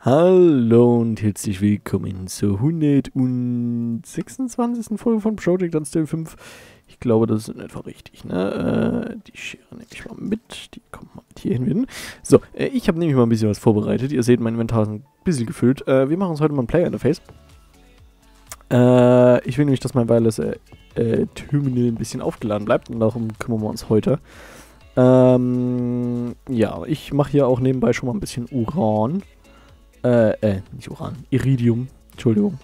Hallo und herzlich willkommen zur 126. Folge von Project Unstable 5. Ich glaube, das ist in etwa richtig, ne? Äh, die Schere nehme ich mal mit. Die kommt mal mit hier hin. So, äh, ich habe nämlich mal ein bisschen was vorbereitet. Ihr seht, mein Inventar ist ein bisschen gefüllt. Äh, wir machen uns heute mal ein Player-Interface. Äh, ich will nämlich, dass mein Wireless äh, äh, Terminal ein bisschen aufgeladen bleibt und darum kümmern wir uns heute. Ähm, ja, ich mache hier auch nebenbei schon mal ein bisschen Uran. Äh, äh, nicht Uran. Iridium. Entschuldigung.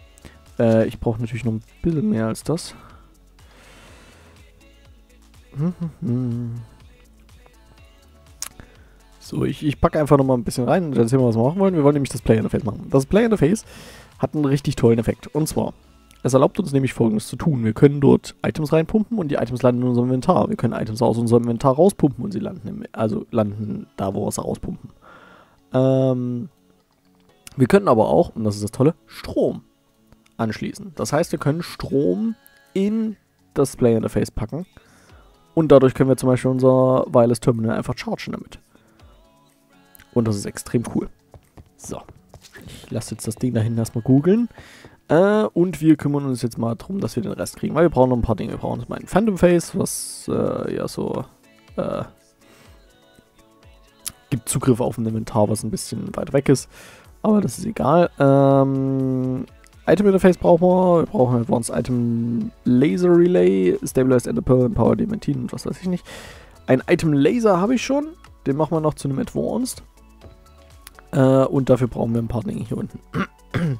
Äh, ich brauche natürlich noch ein bisschen mehr als das. So, ich, ich packe einfach noch mal ein bisschen rein und sehen wir, was wir machen wollen. Wir wollen nämlich das Play-Interface machen. Das Play-Interface hat einen richtig tollen Effekt. Und zwar, es erlaubt uns nämlich folgendes zu tun. Wir können dort Items reinpumpen und die Items landen in unserem Inventar. Wir können Items aus unserem Inventar rauspumpen und sie landen, im, also landen da, wo wir sie rauspumpen. Ähm, wir können aber auch, und das ist das Tolle, Strom anschließen. Das heißt, wir können Strom in das Play-Interface packen und dadurch können wir zum Beispiel unser Wireless Terminal einfach chargen damit. Und das ist extrem cool. So, ich lasse jetzt das Ding da hinten erstmal googeln. Äh, und wir kümmern uns jetzt mal darum, dass wir den Rest kriegen, weil wir brauchen noch ein paar Dinge. Wir brauchen jetzt mal ein Phantom Face, was äh, ja so äh, gibt Zugriff auf ein Inventar, was ein bisschen weit weg ist. Aber das ist egal. Ähm, Item Interface brauchen wir. Wir brauchen Advanced Item Laser Relay, Stabilized Enderpearl, Power Diamantin und was weiß ich nicht. Ein Item Laser habe ich schon. Den machen wir noch zu einem Advanced. Äh, und dafür brauchen wir ein paar Dinge hier unten.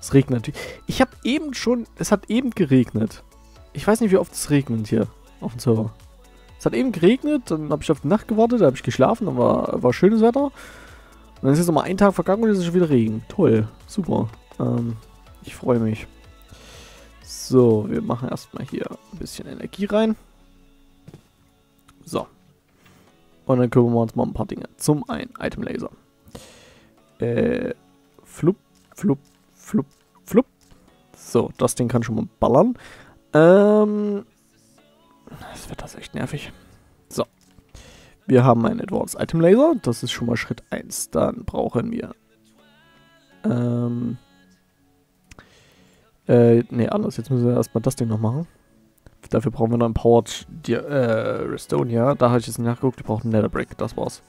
es regnet natürlich. Ich habe eben schon, es hat eben geregnet. Ich weiß nicht, wie oft es regnet hier auf dem Server. Es hat eben geregnet, dann habe ich auf die Nacht gewartet, da habe ich geschlafen, dann war, war schönes Wetter. Und dann ist jetzt nochmal ein Tag vergangen und jetzt ist schon wieder Regen. Toll. Super. Ähm, ich freue mich. So, wir machen erstmal hier ein bisschen Energie rein. So. Und dann kümmern wir uns mal ein paar Dinge. Zum einen Item Laser. Äh, flup, flup, flup, flup. So, das Ding kann schon mal ballern. Ähm, das wird das echt nervig. Wir haben einen Advanced Item Laser. Das ist schon mal Schritt 1. Dann brauchen wir. Ähm. Äh, nee, anders. Jetzt müssen wir erstmal das Ding noch machen. Dafür brauchen wir noch ein Powered Di äh, Restonia. Da habe ich jetzt nachgeguckt. Wir brauchen Netherbrick. Das war's.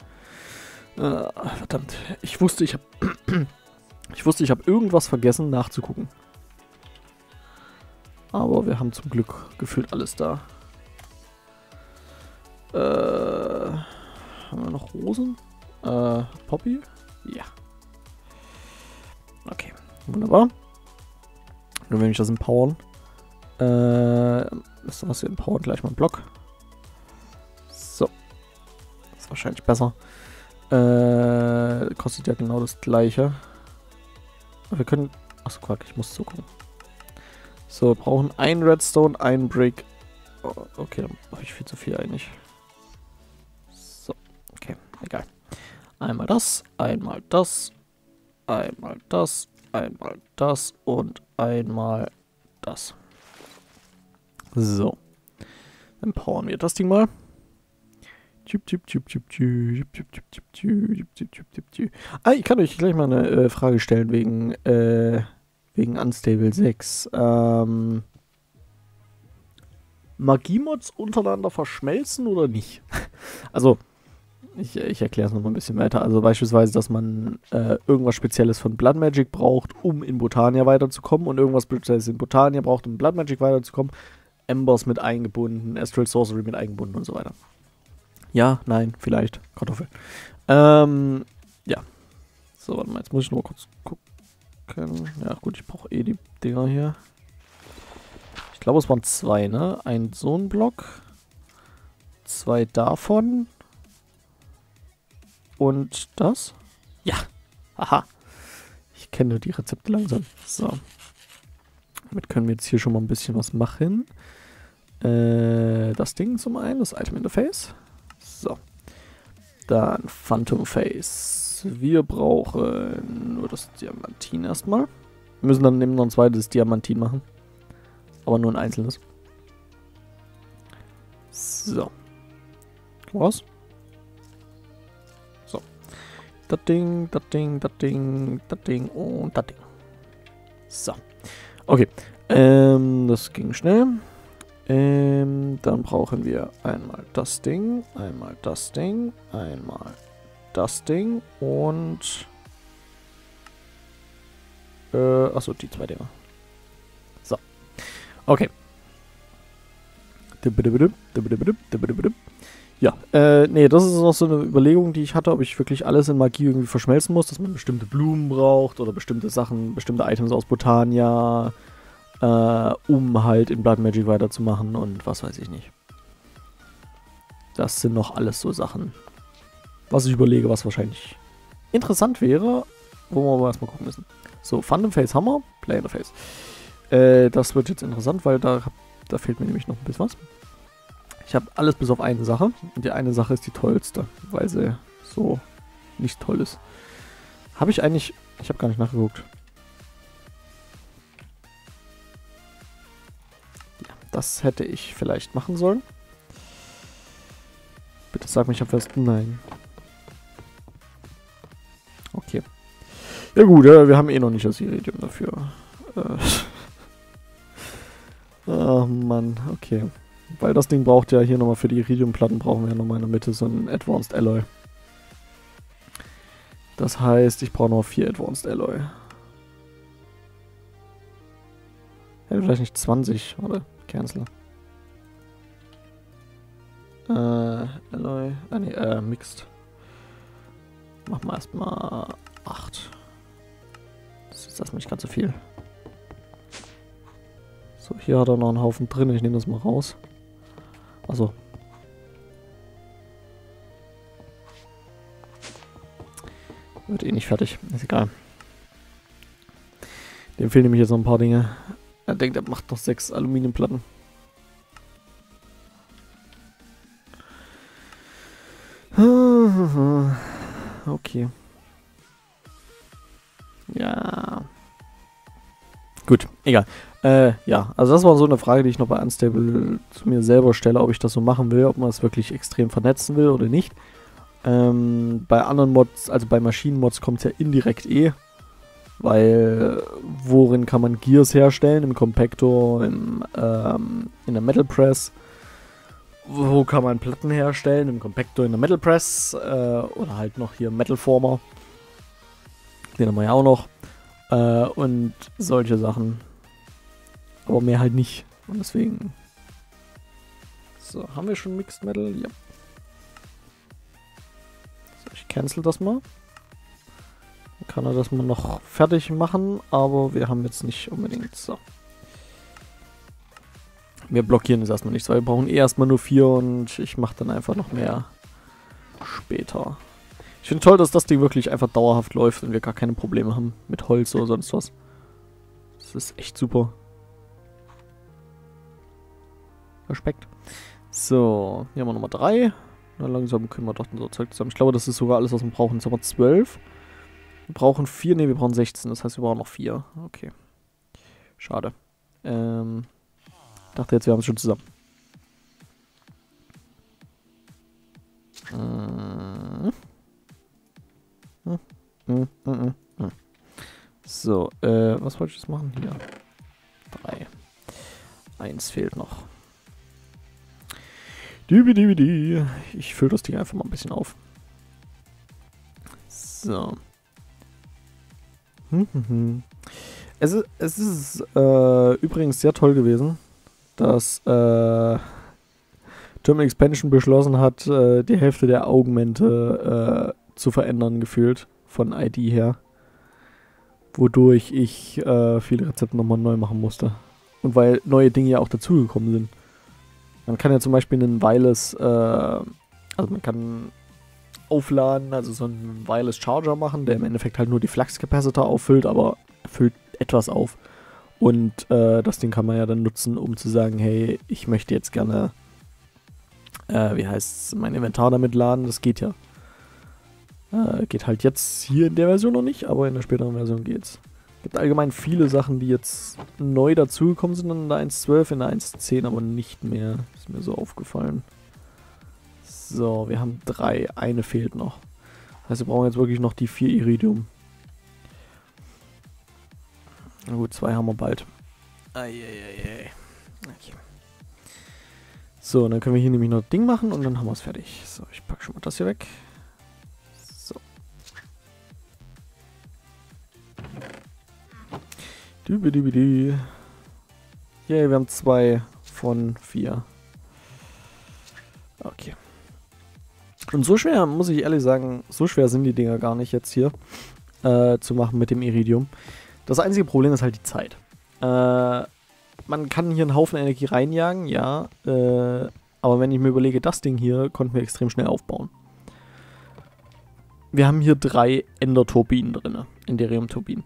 Äh, verdammt. Ich wusste, ich habe. ich wusste, ich habe irgendwas vergessen nachzugucken. Aber wir haben zum Glück gefühlt alles da. Äh, haben wir noch Rosen? Äh, Poppy? Ja. Okay, wunderbar. Nur wenn ich das empowern. Äh, das hier empowern gleich mal einen Block. So. Ist wahrscheinlich besser. Äh, kostet ja genau das gleiche. Wir können. Achso, Quack, ich muss zugucken. So, wir brauchen ein Redstone, ein Brick. Oh, okay, dann habe ich viel zu viel eigentlich. Einmal das, einmal das, einmal das, einmal das und einmal das. So. Dann powern wir das Ding mal. Ah, ich kann euch gleich mal eine äh, Frage stellen wegen, äh, wegen Unstable 6. Ähm, Magiemods untereinander verschmelzen oder nicht? also, ich, ich erkläre es nochmal ein bisschen weiter. Also beispielsweise, dass man äh, irgendwas Spezielles von Blood Magic braucht, um in Botania weiterzukommen und irgendwas Spezielles in Botania braucht, um in Blood Magic weiterzukommen. Embers mit eingebunden, Astral Sorcery mit eingebunden und so weiter. Ja, nein, vielleicht. Kartoffel. Ähm, ja. So, warte mal, jetzt muss ich nur mal kurz gucken. Ja, gut, ich brauche eh die Dinger hier. Ich glaube, es waren zwei, ne? Ein so ein Block. Zwei davon. Und das? Ja. Aha. Ich kenne die Rezepte langsam. So. Damit können wir jetzt hier schon mal ein bisschen was machen. Äh, das Ding zum einen, das Item Interface. So. Dann Phantom Face. Wir brauchen nur das Diamantin erstmal. Wir müssen dann eben noch ein zweites Diamantin machen. Aber nur ein einzelnes. So. Was? Das Ding, das Ding, das Ding, das Ding und das Ding. So. Okay. Ähm, das ging schnell. Ähm, dann brauchen wir einmal das Ding, einmal das Ding, einmal das Ding und... Äh, achso, die zwei Dinger. So. Okay. Ja, äh, nee, das ist noch so eine Überlegung, die ich hatte, ob ich wirklich alles in Magie irgendwie verschmelzen muss, dass man bestimmte Blumen braucht oder bestimmte Sachen, bestimmte Items aus Botania, äh, um halt in Blood Magic weiterzumachen und was weiß ich nicht. Das sind noch alles so Sachen, was ich überlege, was wahrscheinlich interessant wäre, wo wir aber erstmal gucken müssen. So, Phantom Face wir, Play Interface. Äh, das wird jetzt interessant, weil da, da fehlt mir nämlich noch ein bisschen was. Ich habe alles bis auf eine Sache. Und die eine Sache ist die tollste, weil sie so nicht toll ist. Habe ich eigentlich... Ich habe gar nicht nachgeguckt. Ja, das hätte ich vielleicht machen sollen. Bitte sag mir, ich habe fest... Nein. Okay. Ja gut, ja, wir haben eh noch nicht das Iridium dafür. Äh. oh Mann, okay. Weil das Ding braucht ja hier nochmal für die Iridium-Platten brauchen wir ja nochmal in der Mitte so ein Advanced Alloy. Das heißt, ich brauche noch vier Advanced Alloy. Hätte vielleicht nicht 20, oder? Cancel. Äh, Alloy. Ah ne, äh, Mixed. Machen wir erstmal 8. Das ist erstmal nicht ganz so viel. So, hier hat er noch einen Haufen drin. Ich nehme das mal raus. Also. Wird eh nicht fertig. Ist egal. Dem fehlen nämlich jetzt noch ein paar Dinge. Er denkt, er macht noch sechs Aluminiumplatten. Okay. Ja. Gut, egal. Äh, ja, also das war so eine Frage, die ich noch bei Unstable zu mir selber stelle, ob ich das so machen will, ob man es wirklich extrem vernetzen will oder nicht. Ähm, bei anderen Mods, also bei Maschinenmods kommt es ja indirekt eh, weil worin kann man Gears herstellen? Im Compactor, im, ähm, in der Metal Press. Wo kann man Platten herstellen? Im Compactor, in der Metal Press äh, oder halt noch hier Metal Former. Den haben wir ja auch noch. Äh, und solche Sachen. Aber mehr halt nicht. Und deswegen. So, haben wir schon Mixed Metal? Ja. So, ich cancel das mal. Dann kann er das mal noch fertig machen, aber wir haben jetzt nicht unbedingt so. Wir blockieren jetzt erstmal nichts, weil wir brauchen eh erstmal nur vier und ich mache dann einfach noch mehr später. Ich finde toll, dass das Ding wirklich einfach dauerhaft läuft und wir gar keine Probleme haben mit Holz oder sonst was. Das ist echt super. Respekt. So, hier haben wir Nummer 3. Na, langsam können wir doch so Zeug zusammen. Ich glaube, das ist sogar alles, was wir brauchen. Jetzt haben wir 12. Wir brauchen 4, ne, wir brauchen 16. Das heißt, wir brauchen noch 4. Okay. Schade. Ähm, dachte jetzt, wir haben es schon zusammen. Mhm. Mhm, mhm, mhm. So, äh, was wollte ich jetzt machen? Hier. 3. Eins fehlt noch. Ich fülle das Ding einfach mal ein bisschen auf. So. Es ist, es ist äh, übrigens sehr toll gewesen, dass äh, German Expansion beschlossen hat, äh, die Hälfte der Augmente äh, zu verändern, gefühlt, von ID her. Wodurch ich äh, viele Rezepte nochmal neu machen musste. Und weil neue Dinge ja auch dazugekommen sind. Man kann ja zum Beispiel einen Wireless, äh, also man kann aufladen, also so einen Wireless Charger machen, der im Endeffekt halt nur die Flux Capacitor auffüllt, aber füllt etwas auf. Und äh, das Ding kann man ja dann nutzen, um zu sagen, hey, ich möchte jetzt gerne, äh, wie heißt mein Inventar damit laden, das geht ja. Äh, geht halt jetzt hier in der Version noch nicht, aber in der späteren Version geht's gibt allgemein viele Sachen, die jetzt neu dazugekommen sind in der 1.12, in der 1.10 aber nicht mehr. Ist mir so aufgefallen. So, wir haben drei. Eine fehlt noch. heißt, wir brauchen jetzt wirklich noch die vier Iridium. Na gut, zwei haben wir bald. Eieiei. Okay. So, dann können wir hier nämlich noch Ding machen und dann haben wir es fertig. So, ich packe schon mal das hier weg. Dübidübidü. Yay, wir haben zwei von vier. Okay. Und so schwer, muss ich ehrlich sagen, so schwer sind die Dinger gar nicht jetzt hier äh, zu machen mit dem Iridium. Das einzige Problem ist halt die Zeit. Äh, man kann hier einen Haufen Energie reinjagen, ja. Äh, aber wenn ich mir überlege, das Ding hier konnten wir extrem schnell aufbauen. Wir haben hier drei Ender-Turbinen drin, Enderium-Turbinen.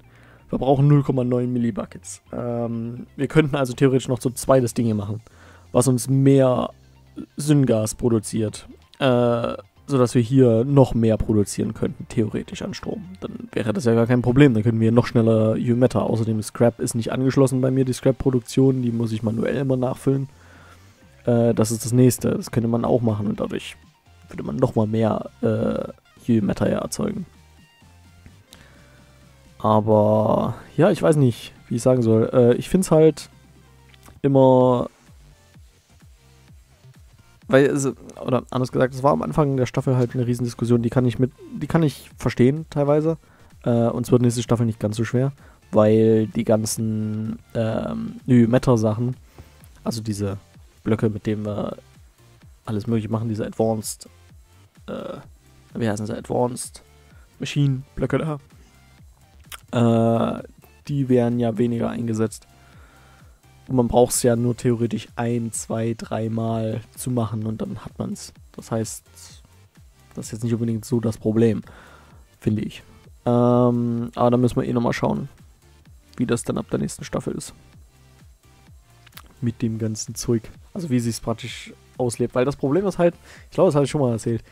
Wir brauchen 0,9 Millibuckets. Ähm, wir könnten also theoretisch noch so zweites Dinge machen, was uns mehr Syngas produziert. Äh, sodass wir hier noch mehr produzieren könnten, theoretisch an Strom. Dann wäre das ja gar kein Problem. Dann können wir noch schneller U-Meta. Außerdem Scrap ist nicht angeschlossen bei mir, die Scrap-Produktion. Die muss ich manuell immer nachfüllen. Äh, das ist das nächste. Das könnte man auch machen und dadurch würde man noch mal mehr äh, U-Meta ja erzeugen. Aber ja, ich weiß nicht, wie ich sagen soll. Äh, ich finde es halt immer weil, also, oder anders gesagt, es war am Anfang der Staffel halt eine Riesendiskussion, die kann ich mit, die kann ich verstehen teilweise. Äh, uns wird nächste Staffel nicht ganz so schwer, weil die ganzen ähm, Meta-Sachen, also diese Blöcke, mit denen wir alles mögliche machen, diese Advanced, äh, wie heißen sie, Advanced Machine-Blöcke da, äh, die werden ja weniger eingesetzt. Und man braucht es ja nur theoretisch ein, zwei, dreimal zu machen und dann hat man es. Das heißt, das ist jetzt nicht unbedingt so das Problem, finde ich. Ähm, aber da müssen wir eh nochmal schauen, wie das dann ab der nächsten Staffel ist. Mit dem ganzen Zeug. Also wie sich es praktisch auslebt. Weil das Problem ist halt, ich glaube, das habe ich schon mal erzählt,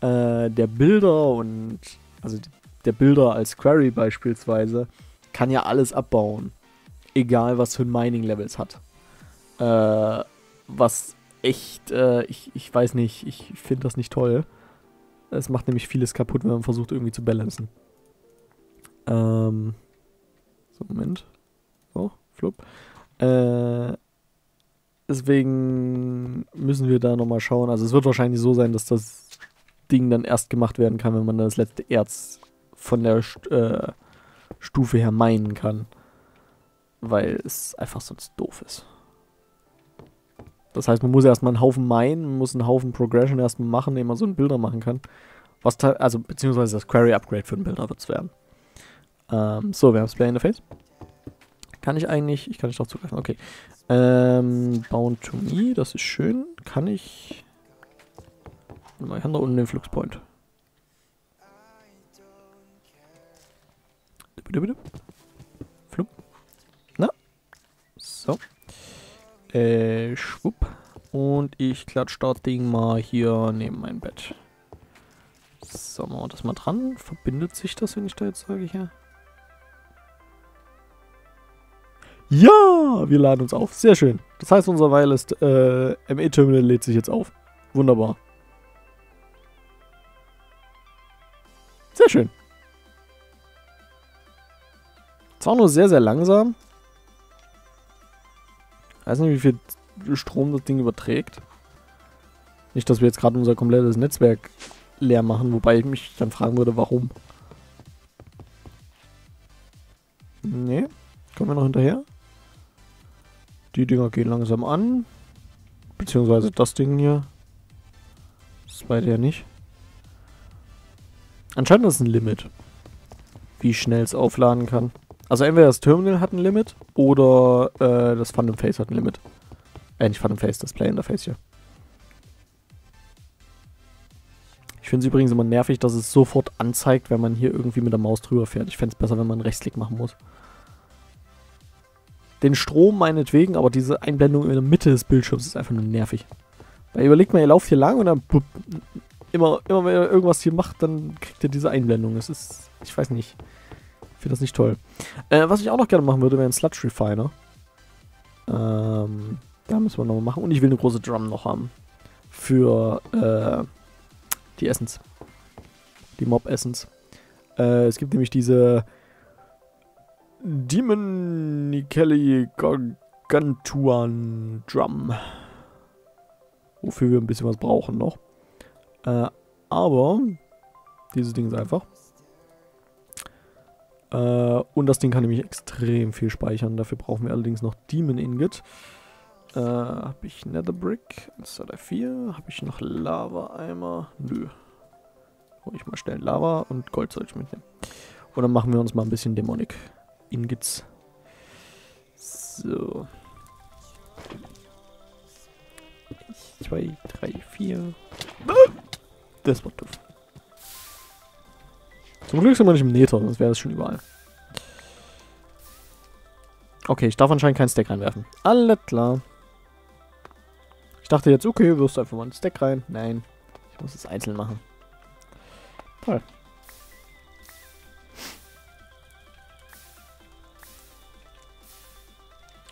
äh, der Bilder und, also der Bilder als Query beispielsweise, kann ja alles abbauen egal was für ein Mining-Level es hat. Äh, was echt, äh, ich, ich weiß nicht, ich finde das nicht toll. Es macht nämlich vieles kaputt, wenn man versucht irgendwie zu balancen. Ähm, so, Moment. So, flupp. Äh, deswegen müssen wir da nochmal schauen. Also es wird wahrscheinlich so sein, dass das Ding dann erst gemacht werden kann, wenn man das letzte Erz von der äh, Stufe her meinen kann weil es einfach sonst doof ist. Das heißt, man muss erstmal einen Haufen Mine, man muss einen Haufen Progression erstmal machen, indem man so einen Bilder machen kann. Was also, beziehungsweise das Query Upgrade für einen Bilder wird es werden. Ähm, so, wir haben das Play Interface. Kann ich eigentlich, ich kann nicht drauf zugreifen, okay. Ähm, Bound to Me, das ist schön. Kann ich. Ich habe da unten den Fluxpoint. Bitte, bitte. So. Äh, schwupp. Und ich klatsch das Ding mal hier neben mein Bett. So, machen wir das mal dran. Verbindet sich das, wenn ich da jetzt sage hier? Ja, wir laden uns auf. Sehr schön. Das heißt, unser Wireless äh, ME-Terminal lädt sich jetzt auf. Wunderbar. Sehr schön. Zwar nur sehr, sehr langsam, weiß nicht, wie viel Strom das Ding überträgt. Nicht, dass wir jetzt gerade unser komplettes Netzwerk leer machen, wobei ich mich dann fragen würde, warum. Nee, kommen wir noch hinterher. Die Dinger gehen langsam an. Beziehungsweise das Ding hier. Das zweite ja nicht. Anscheinend ist ein Limit. Wie schnell es aufladen kann. Also entweder das Terminal hat ein Limit oder äh, das Phantom Face hat ein Limit. Äh, nicht Phantom Face, das Play Interface hier. Ich finde es übrigens immer nervig, dass es sofort anzeigt, wenn man hier irgendwie mit der Maus drüber fährt. Ich fände es besser, wenn man einen Rechtsklick machen muss. Den Strom meinetwegen, aber diese Einblendung in der Mitte des Bildschirms ist einfach nur nervig. Weil überlegt mal, ihr lauft hier lang und dann immer, immer wenn ihr irgendwas hier macht, dann kriegt ihr diese Einblendung. Es ist, ich weiß nicht. Finde das nicht toll. Äh, was ich auch noch gerne machen würde, wäre ein Sludge Refiner. Ähm, da müssen wir nochmal machen. Und ich will eine große Drum noch haben. Für äh, die Essens. die Mob Essence. Äh, es gibt nämlich diese Demon Nikeli Gargantuan Drum. Wofür wir ein bisschen was brauchen noch. Äh, aber dieses Ding ist einfach. Äh, und das Ding kann nämlich extrem viel speichern. Dafür brauchen wir allerdings noch Demon Ingot. Äh, habe ich Nether Brick? 1, 2, 3, 4. Habe ich noch Lava-Eimer? Nö. Hol ich mal schnell Lava und Gold soll ich mitnehmen. Und dann machen wir uns mal ein bisschen Dämonik. Ingots. So. 2, 3, 4. Das war doof. Zum Glück sind wir nicht im Nether, sonst wäre es schon überall. Okay, ich darf anscheinend keinen Stack reinwerfen. Alles klar. Ich dachte jetzt, okay, wirst du einfach mal einen Stack rein. Nein, ich muss es einzeln machen. Toll.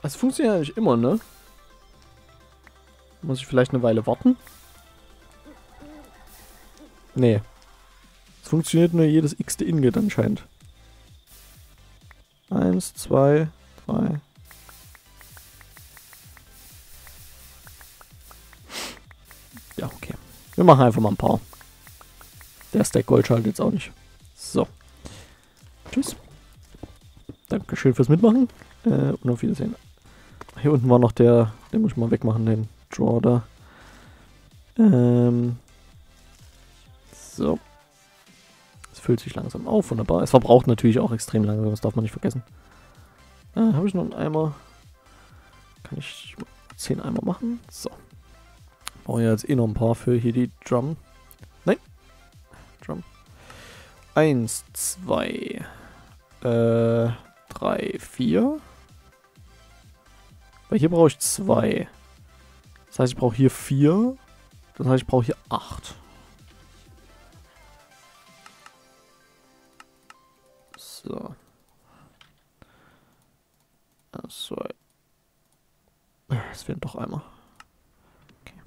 Es funktioniert ja nicht immer, ne? Muss ich vielleicht eine Weile warten? Nee. Funktioniert nur jedes x-te Ingot anscheinend. Eins, zwei, drei. Ja, okay. Wir machen einfach mal ein paar. Der Stack Gold schaltet jetzt auch nicht. So. Tschüss. Dankeschön fürs Mitmachen. Äh, und auf Wiedersehen. Hier unten war noch der, den muss ich mal wegmachen, den Draw da. Ähm. So. Füllt sich langsam auf, wunderbar. Es verbraucht natürlich auch extrem langsam, das darf man nicht vergessen. Äh, Habe ich noch einen Eimer? Kann ich 10 Eimer machen? So. Brauche ja jetzt eh noch ein paar für hier die Drum. Nein. Drum. Eins, zwei, äh, drei, vier. Weil hier brauche ich zwei. Das heißt, ich brauche hier vier. Das heißt, ich brauche hier acht. So. Eins, zwei. Es werden doch einmal. Okay.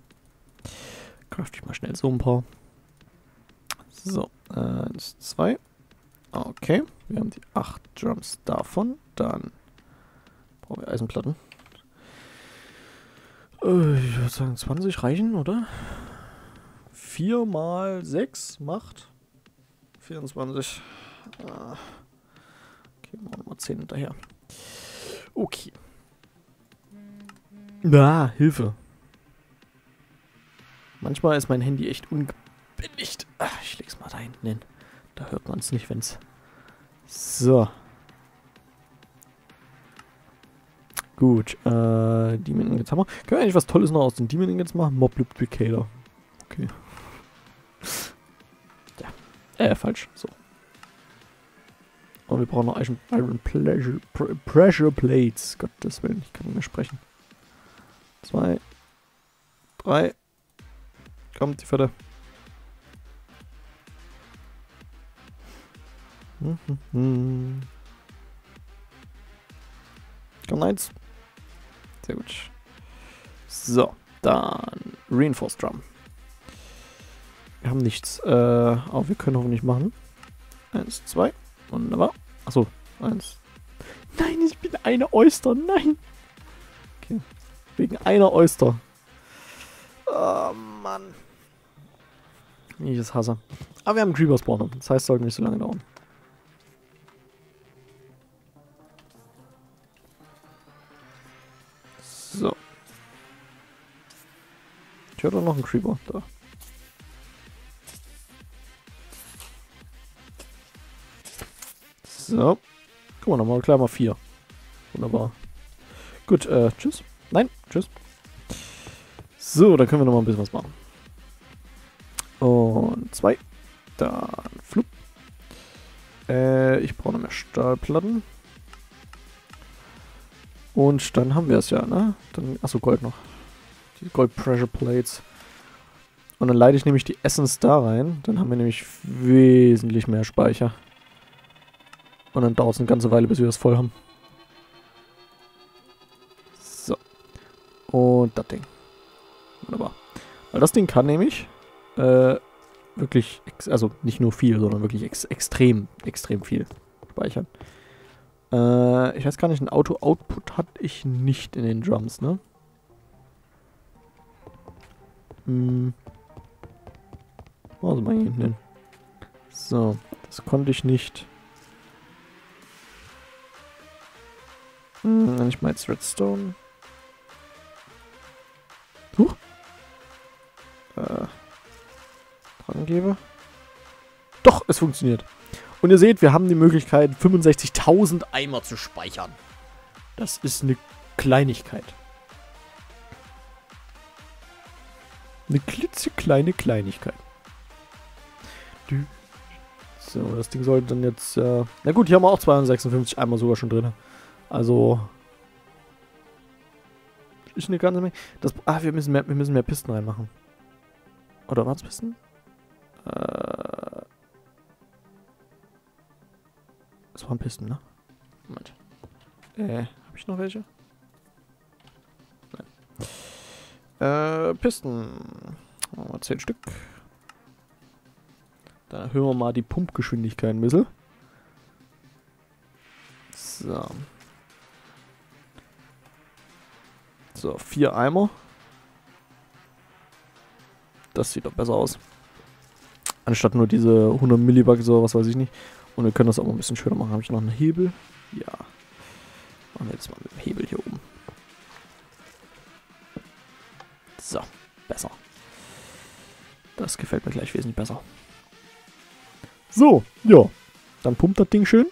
Craft ich mal schnell so ein paar. So. Eins, zwei. Okay. Wir haben die acht Drums davon. Dann brauchen wir Eisenplatten. Äh, ich würde sagen 20 reichen, oder? 4 mal 6 macht 24. Ah. Machen wir mal 10 hinterher. Okay. Ah, Hilfe. Manchmal ist mein Handy echt ungebändigt. Ich leg's mal da hinten hin. Da hört man es nicht, wenn's. So. Gut, äh, Demon Ingots haben wir. Können wir eigentlich was Tolles noch aus den Demon Ingots machen? Mob Duplicator. Okay. Ja. Äh, falsch. So. Und wir brauchen noch Iron, Pleasure, Pre Pressure Plates. Gottes Willen, ich kann nicht mehr sprechen. Zwei. Drei. Kommt die vierte. Hm, hm, hm. Komm, eins. Sehr gut. So, dann Reinforced Drum. Wir haben nichts, äh, aber wir können hoffentlich machen. Eins, zwei, wunderbar. Achso, eins. Nein, ich bin eine Oyster, nein. Okay, wegen einer Oyster. Oh, Mann. Ich es hasse. Aber wir haben einen Creeper Spawner, das heißt, es sollte nicht so lange dauern. So. Ich höre doch noch einen Creeper da. So. Guck mal, nochmal klar mal vier. Wunderbar. Gut, äh, tschüss. Nein, tschüss. So, dann können wir noch mal ein bisschen was machen. Und zwei. Dann flup. Äh, ich brauche noch mehr Stahlplatten. Und dann haben wir es ja, ne? Dann, achso, Gold noch. Die Gold Pressure Plates. Und dann leite ich nämlich die Essence da rein. Dann haben wir nämlich wesentlich mehr Speicher. Und dann dauert es eine ganze Weile, bis wir das voll haben. So. Und das Ding. Wunderbar. Weil das Ding kann nämlich äh, wirklich, also nicht nur viel, sondern wirklich ex extrem, extrem viel speichern. Äh, ich weiß gar nicht, ein Auto-Output hatte ich nicht in den Drums, ne? Hm. Also mal hier hinten hin. So, das konnte ich nicht. Hm, ich mal jetzt Redstone. Huch. Äh, dran gebe. Doch, es funktioniert. Und ihr seht, wir haben die Möglichkeit, 65.000 Eimer zu speichern. Das ist eine Kleinigkeit. Eine klitzekleine Kleinigkeit. So, das Ding sollte dann jetzt... Äh na gut, hier haben wir auch 256 Eimer sogar schon drin. Also... Ist eine ganze Menge. Das, ah, wir müssen, mehr, wir müssen mehr Pisten reinmachen. Oder es Pisten? Äh... Das waren Pisten, ne? Moment. Äh, hab ich noch welche? Nein. Äh, Pisten. Machen wir 10 Stück. Da erhöhen wir mal die Pumpgeschwindigkeit ein bisschen. So. So, vier Eimer. Das sieht doch besser aus. Anstatt nur diese 100 Millibucks oder was weiß ich nicht. Und wir können das auch mal ein bisschen schöner machen. Habe ich noch einen Hebel? Ja. Machen wir jetzt mal mit dem Hebel hier oben. So, besser. Das gefällt mir gleich wesentlich besser. So, ja. Dann pumpt das Ding schön.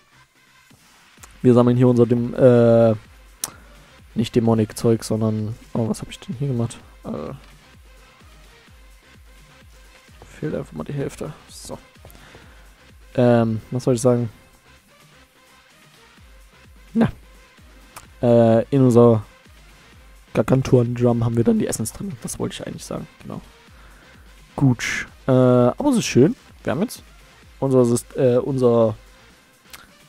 Wir sammeln hier unser dem, äh, nicht Dämonik-Zeug, sondern, oh, was habe ich denn hier gemacht? Äh, fehlt einfach mal die Hälfte. So. Ähm, was soll ich sagen? Na. Äh, in unser Gargantuan-Drum haben wir dann die Essence drin. Das wollte ich eigentlich sagen, genau. Gut. Äh, aber es ist schön. Wir haben jetzt unser, äh, unser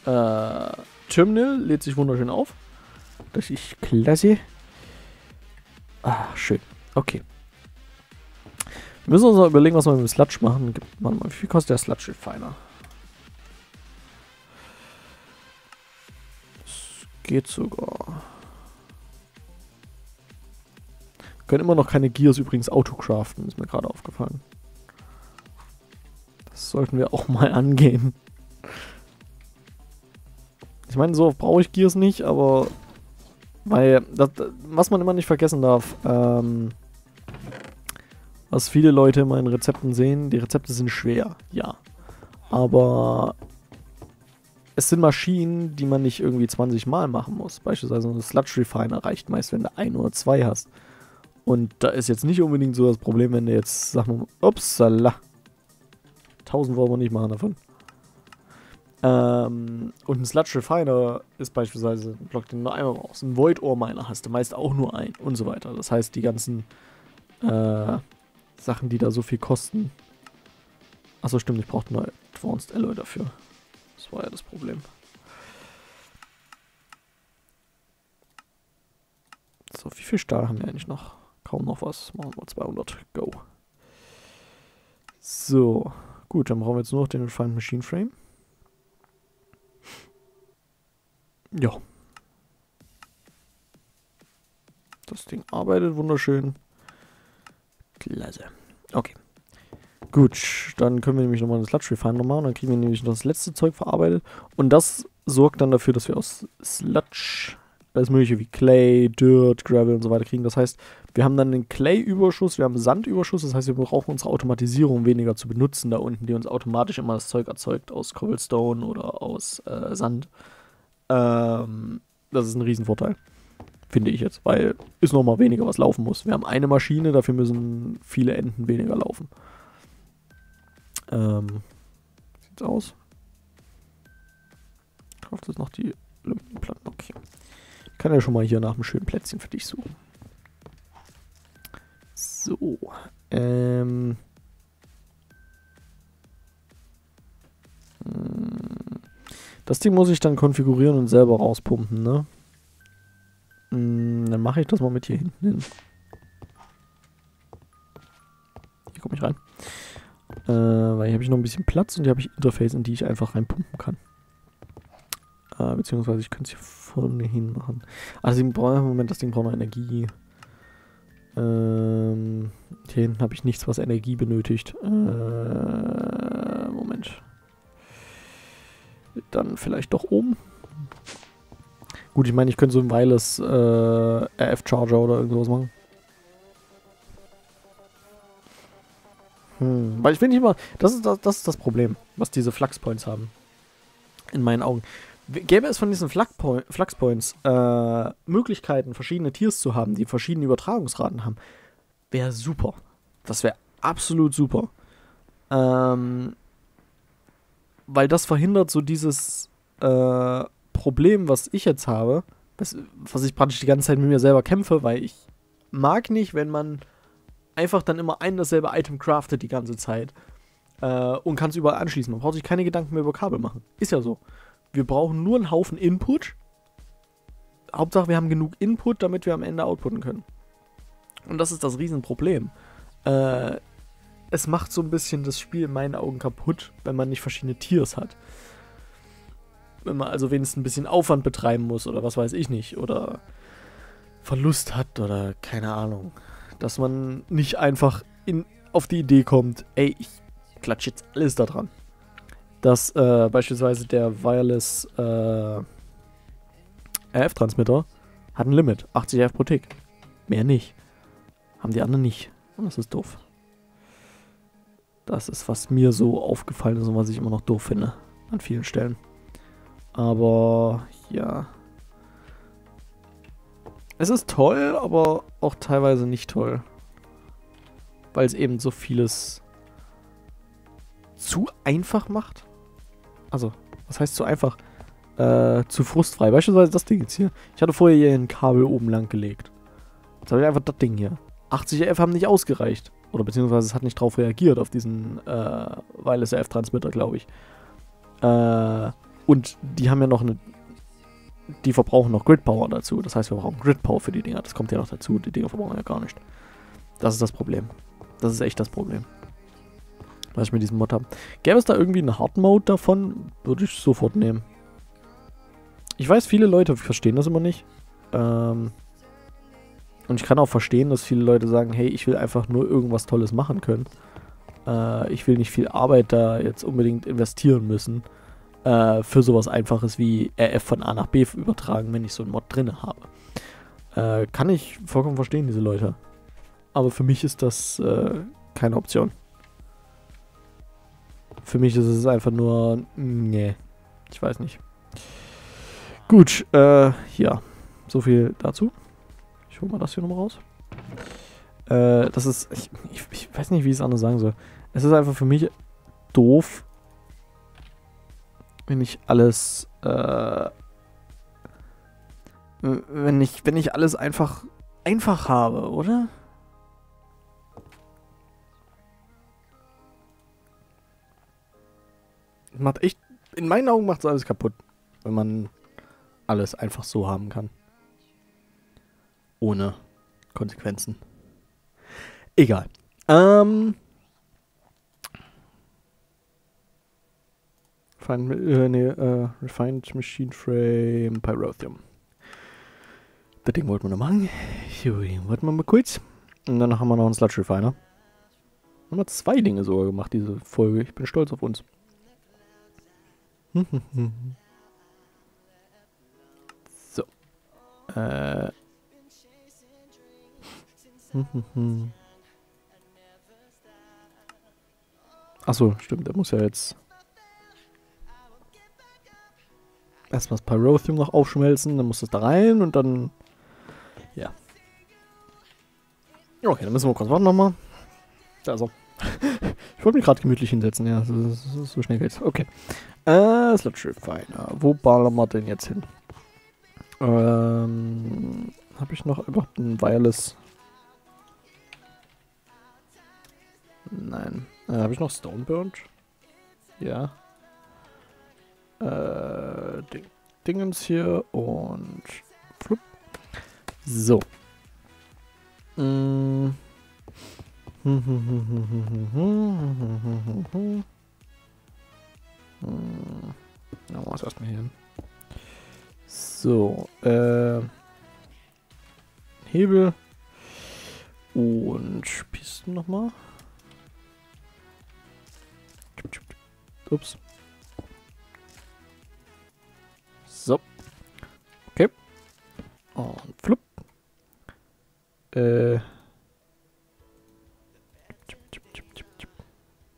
äh, Terminal lädt sich wunderschön auf. Das ist klasse. Ah, schön. Okay. Wir müssen uns mal überlegen, was wir mit dem Sludge machen. Wie viel kostet der Sludge Refiner? Das geht sogar. Wir können immer noch keine Gears übrigens autocraften, ist mir gerade aufgefallen. Das sollten wir auch mal angehen. Ich meine, so brauche ich Gears nicht, aber weil, das, was man immer nicht vergessen darf, ähm, was viele Leute in meinen Rezepten sehen, die Rezepte sind schwer, ja. Aber es sind Maschinen, die man nicht irgendwie 20 Mal machen muss. Beispielsweise ein Sludge Refiner reicht meist, wenn du ein oder zwei hast. Und da ist jetzt nicht unbedingt so das Problem, wenn du jetzt, sag mal, upsala, 1000 wollen wir nicht machen davon. Ähm, und ein Sludge Refiner ist beispielsweise ein Block, den nur einmal brauchst. Ein Void Ore Miner hast du meist auch nur ein und so weiter. Das heißt, die ganzen äh, Sachen, die da so viel kosten. Achso, stimmt, ich brauchte nur Advanced Alloy dafür. Das war ja das Problem. So, wie viel Stahl haben wir eigentlich noch? Kaum noch was. Machen wir 200. Go. So. Gut, dann brauchen wir jetzt nur noch den Refined Machine Frame. Ja. Das Ding arbeitet wunderschön. Klasse. Okay. Gut, dann können wir nämlich nochmal das Sludge Refiner machen. Dann kriegen wir nämlich noch das letzte Zeug verarbeitet. Und das sorgt dann dafür, dass wir aus Sludge alles mögliche wie Clay, Dirt, Gravel und so weiter kriegen. Das heißt, wir haben dann einen Clay-Überschuss, wir haben einen Sandüberschuss. Das heißt, wir brauchen unsere Automatisierung weniger zu benutzen da unten, die uns automatisch immer das Zeug erzeugt aus Cobblestone oder aus äh, Sand. Ähm, das ist ein Riesenvorteil. Finde ich jetzt, weil ist nochmal weniger, was laufen muss. Wir haben eine Maschine, dafür müssen viele Enden weniger laufen. Ähm, sieht's aus? Kauft es noch die Platten? Okay. Ich kann ja schon mal hier nach einem schönen Plätzchen für dich suchen. So. Ähm. Hm. Das Ding muss ich dann konfigurieren und selber rauspumpen, ne? Hm, dann mache ich das mal mit hier hinten hin. Hier komme ich rein. Äh, weil hier habe ich noch ein bisschen Platz und hier habe ich Interface, in die ich einfach reinpumpen kann. Äh, beziehungsweise ich könnte es hier vorne hin machen. Also ich brauche Moment, das Ding braucht noch Energie. Ähm, hier hinten habe ich nichts, was Energie benötigt. Äh. Dann vielleicht doch oben. Gut, ich meine, ich könnte so ein Wireless äh, RF-Charger oder irgendwas machen. Hm, weil ich will nicht immer. Das ist das, das ist das Problem, was diese Flux-Points haben. In meinen Augen. Gäbe es von diesen Flux-Points äh, Möglichkeiten, verschiedene Tiers zu haben, die verschiedene Übertragungsraten haben, wäre super. Das wäre absolut super. Ähm, weil das verhindert so dieses äh, Problem, was ich jetzt habe, was, was ich praktisch die ganze Zeit mit mir selber kämpfe, weil ich mag nicht, wenn man einfach dann immer ein dasselbe Item craftet die ganze Zeit äh, und kann es überall anschließen. Man braucht sich keine Gedanken mehr über Kabel machen. Ist ja so. Wir brauchen nur einen Haufen Input. Hauptsache, wir haben genug Input, damit wir am Ende outputten können. Und das ist das Riesenproblem. Äh, es macht so ein bisschen das Spiel in meinen Augen kaputt, wenn man nicht verschiedene Tiers hat. Wenn man also wenigstens ein bisschen Aufwand betreiben muss oder was weiß ich nicht. Oder Verlust hat oder keine Ahnung. Dass man nicht einfach in, auf die Idee kommt, ey, ich klatsche jetzt alles da dran dass äh, beispielsweise der Wireless äh, RF-Transmitter hat ein Limit, 80 RF pro Tick. Mehr nicht. Haben die anderen nicht. Und das ist doof. Das ist, was mir so aufgefallen ist und was ich immer noch doof finde. An vielen Stellen. Aber ja. Es ist toll, aber auch teilweise nicht toll. Weil es eben so vieles zu einfach macht. Also, was heißt so einfach? Äh, zu frustfrei. Beispielsweise das Ding jetzt hier. Ich hatte vorher hier ein Kabel oben lang gelegt. Jetzt habe ich einfach das Ding hier. 80 RF haben nicht ausgereicht. Oder beziehungsweise es hat nicht drauf reagiert, auf diesen äh, Wireless RF-Transmitter, glaube ich. Äh, und die haben ja noch eine. Die verbrauchen noch Grid Power dazu. Das heißt, wir brauchen Grid Power für die Dinger. Das kommt ja noch dazu. Die Dinger verbrauchen ja gar nicht. Das ist das Problem. Das ist echt das Problem was ich mit diesem Mod habe. Gäbe es da irgendwie einen Hard Mode davon, würde ich sofort nehmen. Ich weiß, viele Leute verstehen das immer nicht. Ähm und ich kann auch verstehen, dass viele Leute sagen, hey, ich will einfach nur irgendwas Tolles machen können. Äh, ich will nicht viel Arbeit da jetzt unbedingt investieren müssen. Äh, für sowas Einfaches wie RF von A nach B übertragen, wenn ich so einen Mod drin habe. Äh, kann ich vollkommen verstehen, diese Leute. Aber für mich ist das äh, keine Option. Für mich ist es einfach nur. Nee. Ich weiß nicht. Gut, äh, ja. So viel dazu. Ich mal das hier nochmal raus. Äh, das ist. Ich, ich, ich weiß nicht, wie ich es anders sagen soll. Es ist einfach für mich doof, wenn ich alles. Äh, wenn ich, wenn ich alles einfach einfach habe, oder? macht echt, in meinen Augen macht es alles kaputt, wenn man alles einfach so haben kann. Ohne Konsequenzen. Egal. Ähm. Refined, äh, nee, äh, Refined Machine Frame Pyrotheum. Das Ding wollten wir noch machen. Warten wir mal kurz. Und dann haben wir noch einen Sludge Refiner. Haben wir zwei Dinge sogar gemacht, diese Folge. Ich bin stolz auf uns. so. Äh. Achso, stimmt, der muss ja jetzt erstmal das Pyrotheum noch aufschmelzen, dann muss das da rein und dann. Ja. Okay, dann müssen wir kurz warten nochmal. Also. ich wollte mich gerade gemütlich hinsetzen, ja, so, so, so schnell geht's. Okay. Äh, Sludge Refiner. Wo ballern wir denn jetzt hin? Ähm, habe ich noch überhaupt ein Wireless? Nein. Äh, Habe ich noch Stoneburnt? Ja. Äh, Ding Dingens hier und flup. So. Hm. Hm. Hm. Hm. Hm. Hm. Hm. So, äh, Hebel und Pisten nochmal. Ups. So. Okay. Und flupp. Äh.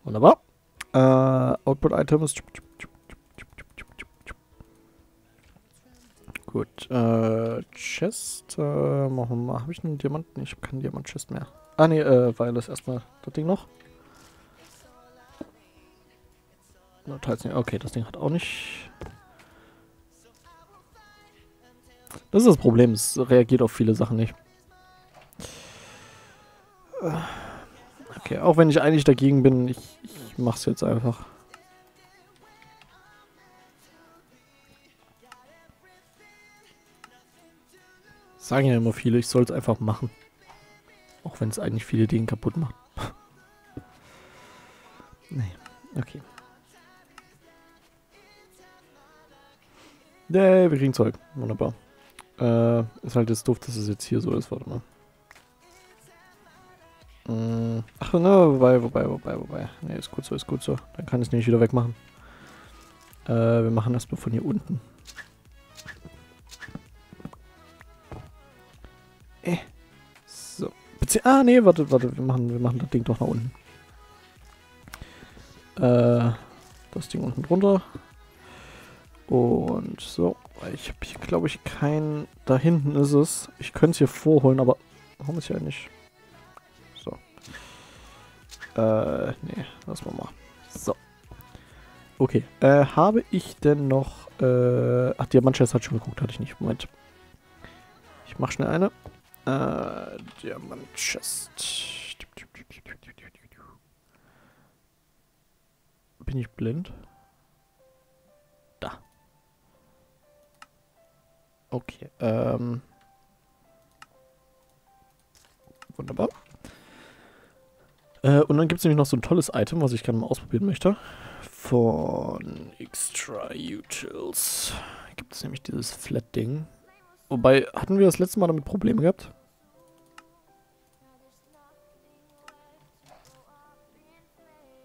Wunderbar. Äh, Output Items. Gut. Äh, Chest. Äh, machen wir mal. Habe ich einen Diamanten? Ich habe keinen Diamant-Chest mehr. Ah, nee, äh, weil das erstmal das Ding noch. Okay, das Ding hat auch nicht. Das ist das Problem. Es reagiert auf viele Sachen nicht. Okay, auch wenn ich eigentlich dagegen bin, ich, ich mach's jetzt einfach. Sagen ja immer viele, ich soll es einfach machen. Auch wenn es eigentlich viele Dinge kaputt macht. nee, okay. Nee, wir kriegen Zeug. Wunderbar. Äh, ist halt jetzt doof, dass es jetzt hier so ist. Warte mal. Mm, ach, ne, wobei, wobei, wobei, wobei. Ne, ist gut so, ist gut so. Dann kann ich es nämlich wieder wegmachen. Äh, wir machen erstmal von hier unten. Äh. So. Bezieh ah, nee, warte, warte, wir machen, wir machen das Ding doch nach unten. Äh, das Ding unten drunter. Und so. Ich habe hier, glaube ich, kein... Da hinten ist es. Ich könnte es hier vorholen, aber... Warum ist ja nicht... So. Äh, nee, lassen wir mal. So. Okay. Äh, habe ich denn noch... Äh, ach, Diamantchest hat schon geguckt, hatte ich nicht. Moment. Ich mache schnell eine. Äh, Diamantchest. Bin ich blind? Okay, ähm. Wunderbar. Äh, und dann gibt es nämlich noch so ein tolles Item, was ich gerne mal ausprobieren möchte. Von Extra Utils. Gibt es nämlich dieses Flat-Ding. Wobei, hatten wir das letzte Mal damit Probleme gehabt?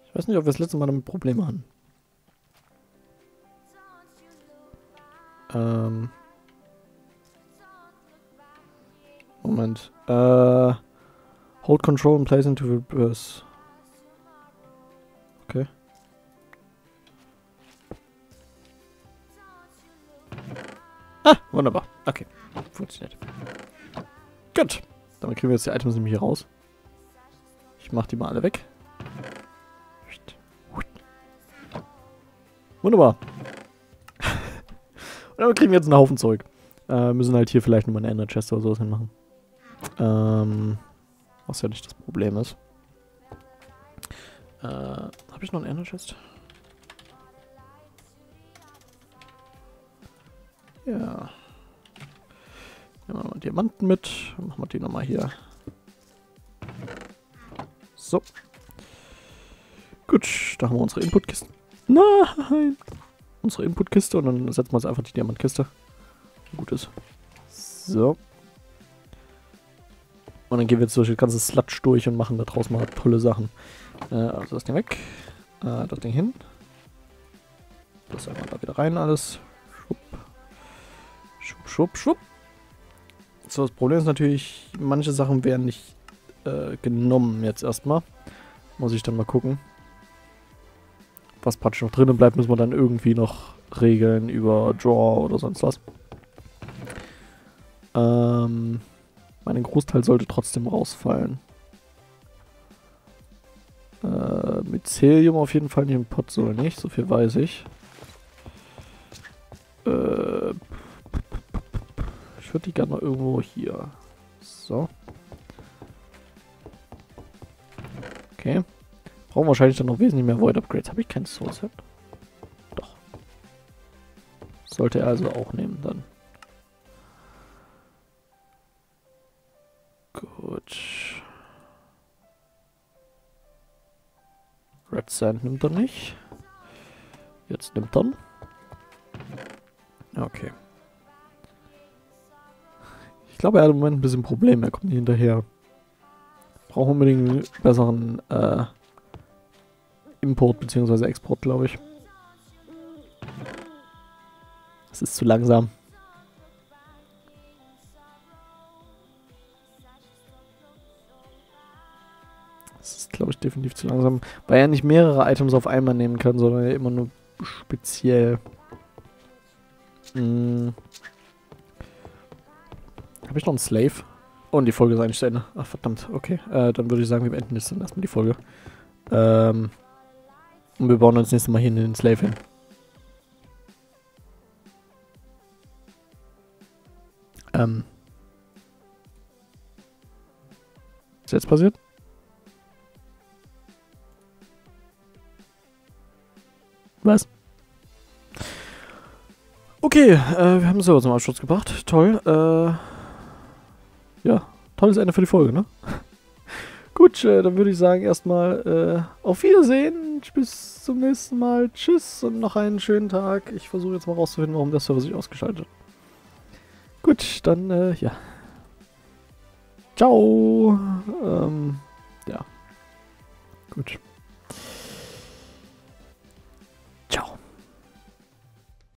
Ich weiß nicht, ob wir das letzte Mal damit Probleme hatten. Ähm. Moment. Äh. Hold control and place into reverse. Okay. Ah, wunderbar. Okay. Funktioniert. Gut. Damit kriegen wir jetzt die Items nämlich hier raus. Ich mach die mal alle weg. Wunderbar. Und damit kriegen wir jetzt einen Haufen Zeug. Äh, müssen halt hier vielleicht nochmal eine Ender Chest oder sowas hinmachen. Ähm, was ja nicht das Problem ist. Äh, habe ich noch einen Ender Chest? Ja. Nehmen wir mal Diamanten mit. Machen wir die nochmal hier. So. Gut, da haben wir unsere Inputkiste. Nein! Unsere Inputkiste und dann setzen wir uns einfach die Diamantkiste. Gut ist. So. Und dann gehen wir durch das ganze Sludge durch und machen da draußen mal tolle Sachen. Äh, also das Ding weg. Äh, das Ding hin. Das einfach da wieder rein alles. Schwupp. Schwupp, schwupp, schwupp. So, das Problem ist natürlich, manche Sachen werden nicht äh, genommen jetzt erstmal. Muss ich dann mal gucken. Was praktisch noch drinnen bleibt, müssen wir dann irgendwie noch regeln über Draw oder sonst was. Ähm, mein Großteil sollte trotzdem rausfallen. Äh, Mycelium auf jeden Fall nicht im Pot soll nicht, so viel weiß ich. Äh, ich würde die gerne mal irgendwo hier. So. Okay. Brauchen wahrscheinlich dann noch wesentlich mehr Void Upgrades. Habe ich kein Soul Set? Doch. Sollte er also auch nehmen dann. Gut. Red Sand nimmt er nicht. Jetzt nimmt er. Okay. Ich glaube, er hat im Moment ein bisschen Probleme. Er kommt nicht hinterher. Braucht unbedingt einen besseren äh, Import bzw. Export, glaube ich. Es ist zu langsam. Das ist, glaube ich, definitiv zu langsam. Weil er nicht mehrere Items auf einmal nehmen kann, sondern er immer nur speziell. Hm. Habe ich noch einen Slave? Oh, und die Folge ist eigentlich zu Ende. Ach, verdammt. Okay, äh, dann würde ich sagen, wir beenden jetzt dann erstmal die Folge. Ähm, und wir bauen uns nächstes Mal hier den Slave hin. Ähm. Was ist jetzt passiert? Was? Okay, äh, wir haben es selber zum Abschluss gebracht. Toll. Äh, ja, tolles Ende für die Folge, ne? Gut, äh, dann würde ich sagen, erstmal äh, auf Wiedersehen. Bis zum nächsten Mal. Tschüss und noch einen schönen Tag. Ich versuche jetzt mal rauszufinden, warum der Server sich ausgeschaltet hat. Gut, dann, äh, ja. Ciao. Ähm, ja. Gut.